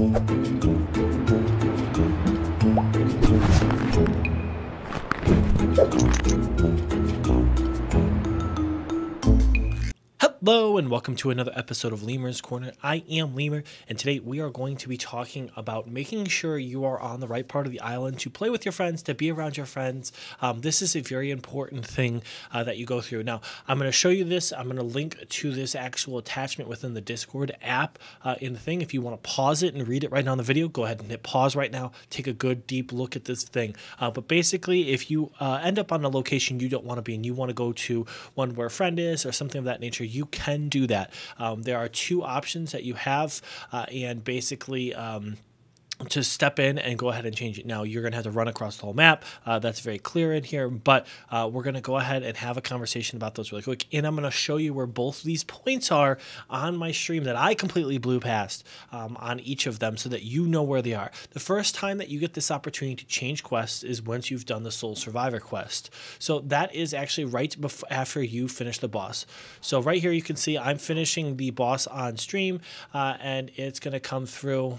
Thank you. Hello and welcome to another episode of Lemur's Corner. I am Lemur, and today we are going to be talking about making sure you are on the right part of the island to play with your friends, to be around your friends. Um, this is a very important thing uh, that you go through. Now, I'm going to show you this. I'm going to link to this actual attachment within the Discord app uh, in the thing. If you want to pause it and read it right now on the video, go ahead and hit pause right now. Take a good deep look at this thing. Uh, but basically, if you uh, end up on a location you don't want to be and you want to go to one where a friend is or something of that nature, you can do that. Um, there are two options that you have, uh, and basically. Um, to step in and go ahead and change it. Now, you're going to have to run across the whole map. Uh, that's very clear in here, but uh, we're going to go ahead and have a conversation about those really quick. And I'm going to show you where both these points are on my stream that I completely blew past um, on each of them so that you know where they are. The first time that you get this opportunity to change quests is once you've done the Sole Survivor quest. So that is actually right after you finish the boss. So right here, you can see I'm finishing the boss on stream, uh, and it's going to come through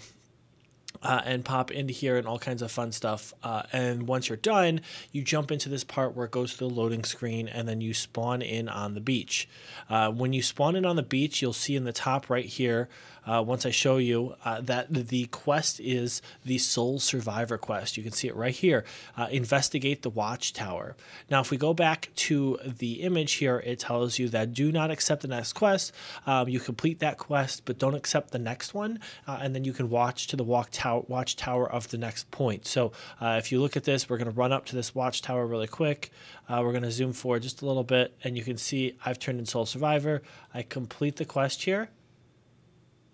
uh, and pop into here and all kinds of fun stuff. Uh, and once you're done, you jump into this part where it goes to the loading screen and then you spawn in on the beach. Uh, when you spawn in on the beach, you'll see in the top right here uh, once I show you uh, that the quest is the Sole Survivor quest. You can see it right here. Uh, investigate the Watchtower. Now, if we go back to the image here, it tells you that do not accept the next quest. Um, you complete that quest, but don't accept the next one, and then you can watch to the walk tower, watchtower of the next point. So uh, if you look at this, we're going to run up to this watchtower really quick. Uh, we're going to zoom forward just a little bit, and you can see I've turned in Sole Survivor. I complete the quest here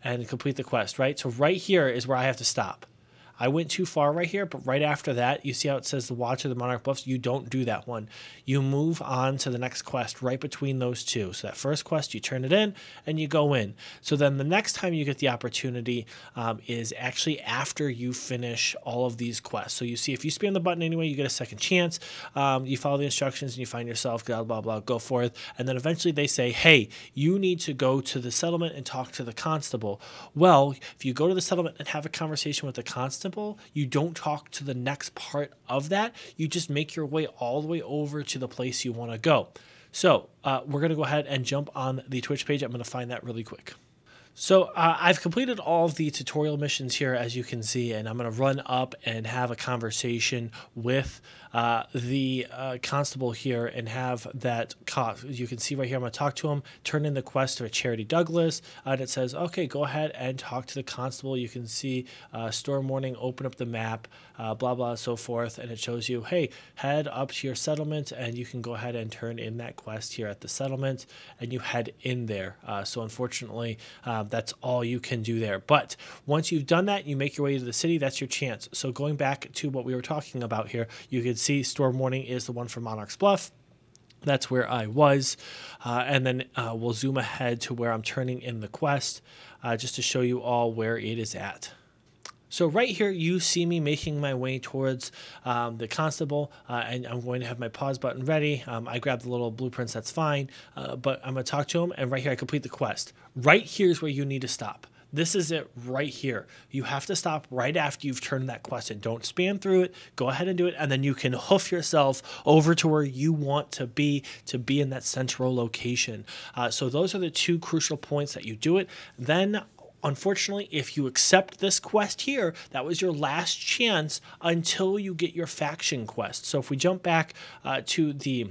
and complete the quest, right? So right here is where I have to stop. I went too far right here, but right after that, you see how it says the Watch of the Monarch Bluffs? You don't do that one. You move on to the next quest right between those two. So that first quest, you turn it in and you go in. So then the next time you get the opportunity um, is actually after you finish all of these quests. So you see if you spam the button anyway, you get a second chance. Um, you follow the instructions and you find yourself, blah, blah, blah, go forth. And then eventually they say, hey, you need to go to the settlement and talk to the constable. Well, if you go to the settlement and have a conversation with the constable, simple. You don't talk to the next part of that. You just make your way all the way over to the place you want to go. So uh, we're going to go ahead and jump on the Twitch page. I'm going to find that really quick. So uh, I've completed all of the tutorial missions here, as you can see, and I'm going to run up and have a conversation with uh, the uh, constable here and have that cost. You can see right here, I'm going to talk to him, turn in the quest to a Charity Douglas, and it says, okay, go ahead and talk to the constable. You can see uh, storm warning, open up the map, uh, blah, blah, so forth, and it shows you, hey, head up to your settlement, and you can go ahead and turn in that quest here at the settlement, and you head in there. Uh, so unfortunately, um, that's all you can do there. But once you've done that, you make your way to the city. That's your chance. So going back to what we were talking about here, you can see Storm Warning is the one for Monarch's Bluff. That's where I was. Uh, and then uh, we'll zoom ahead to where I'm turning in the quest uh, just to show you all where it is at. So right here, you see me making my way towards um, the constable, uh, and I'm going to have my pause button ready. Um, I grab the little blueprints, that's fine, uh, but I'm to talk to him, and right here, I complete the quest. Right here is where you need to stop. This is it right here. You have to stop right after you've turned that quest in. Don't span through it. Go ahead and do it, and then you can hoof yourself over to where you want to be to be in that central location. Uh, so those are the two crucial points that you do it. Then Unfortunately, if you accept this quest here, that was your last chance until you get your faction quest. So if we jump back uh, to the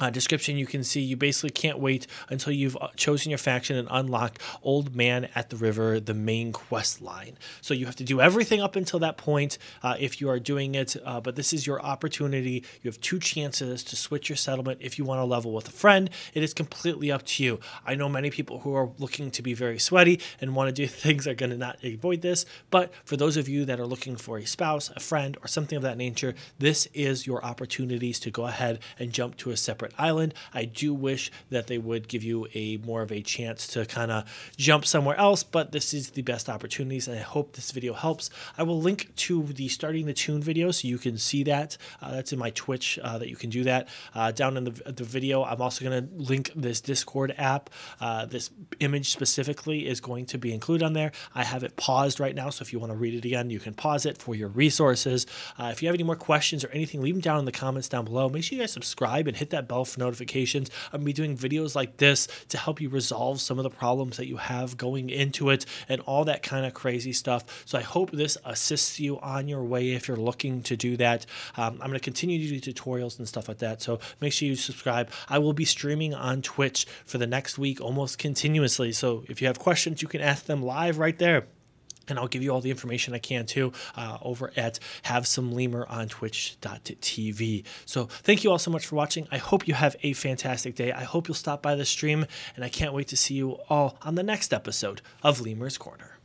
uh, description, you can see you basically can't wait until you've uh, chosen your faction and unlock Old Man at the River, the main quest line. So you have to do everything up until that point uh, if you are doing it, uh, but this is your opportunity. You have two chances to switch your settlement if you want to level with a friend. It is completely up to you. I know many people who are looking to be very sweaty and want to do things are going to not avoid this, but for those of you that are looking for a spouse, a friend, or something of that nature, this is your opportunities to go ahead and jump to a separate island. I do wish that they would give you a more of a chance to kind of jump somewhere else, but this is the best opportunities, and I hope this video helps. I will link to the starting the tune video so you can see that. Uh, that's in my Twitch uh, that you can do that. Uh, down in the, the video, I'm also going to link this Discord app. Uh, this image specifically is going to be included on there. I have it paused right now, so if you want to read it again, you can pause it for your resources. Uh, if you have any more questions or anything, leave them down in the comments down below. Make sure you guys subscribe and hit that bell for notifications. I'm be doing videos like this to help you resolve some of the problems that you have going into it and all that kind of crazy stuff. So I hope this assists you on your way if you're looking to do that. Um, I'm going to continue to do tutorials and stuff like that. So make sure you subscribe. I will be streaming on Twitch for the next week almost continuously. So if you have questions, you can ask them live right there and I'll give you all the information I can too uh, over at Have Some Lemur on Twitch.tv. So thank you all so much for watching. I hope you have a fantastic day. I hope you'll stop by the stream, and I can't wait to see you all on the next episode of Lemur's Corner.